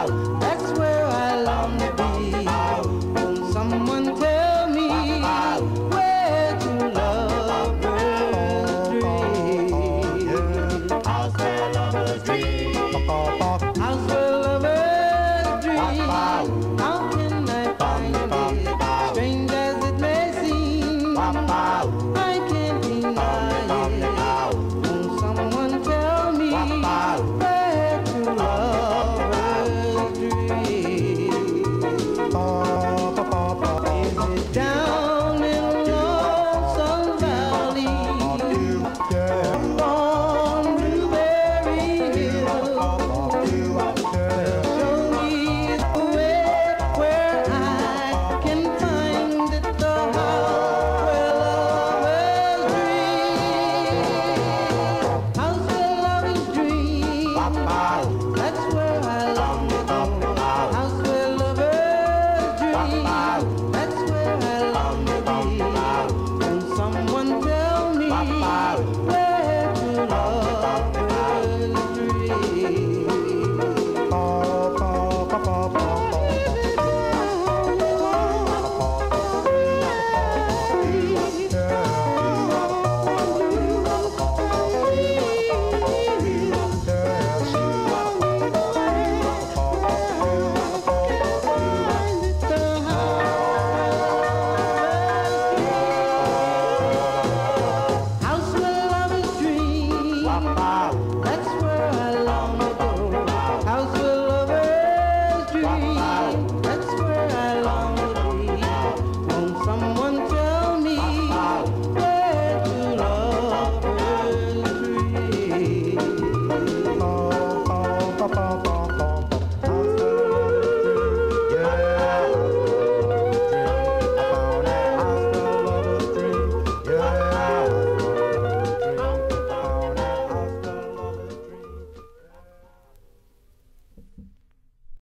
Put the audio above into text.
out. Paulo.